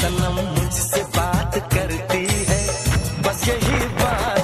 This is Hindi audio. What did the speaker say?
सनम मुझसे बात करती है। बस यही बात